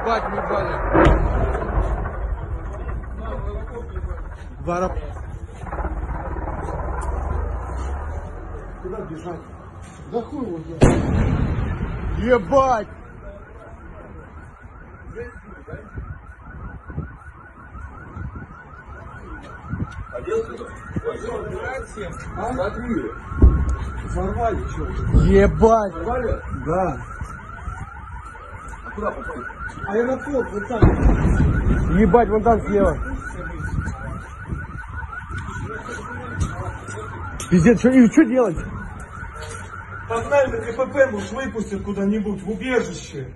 Ебать, не В аэропорт. Куда бежать? Да хуй его делать. Ебать! А? Ебать! Взорвали? Да. Ебать! Да. Аэропорт, вот там. Ебать, вон там слева. Пиздец, что, и что делать? Погнали на КПП, может выпустят куда-нибудь в убежище.